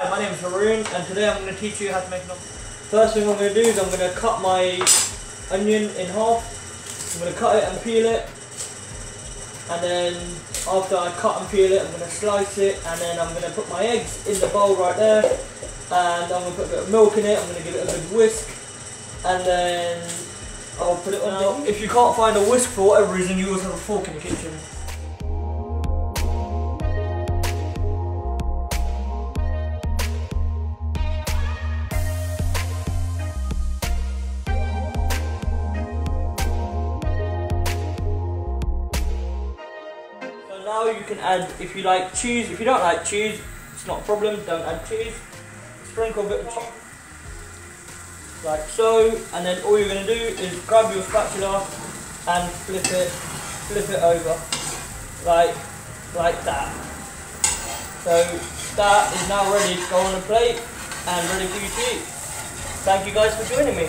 Hi, my name is Harune and today I'm going to teach you how to make an omelette. First thing I'm going to do is I'm going to cut my onion in half. I'm going to cut it and peel it. And then after I cut and peel it, I'm going to slice it and then I'm going to put my eggs in the bowl right there. And I'm going to put a bit of milk in it, I'm going to give it a good whisk. And then I'll put it on. Now, if you can't find a whisk for whatever reason, you always have a fork in the kitchen. Now you can add, if you like cheese, if you don't like cheese, it's not a problem, don't add cheese. Sprinkle a bit of cheese. Like so, and then all you're going to do is grab your spatula and flip it, flip it over. Like, like that. So that is now ready to go on a plate and ready for you to eat. Thank you guys for joining me.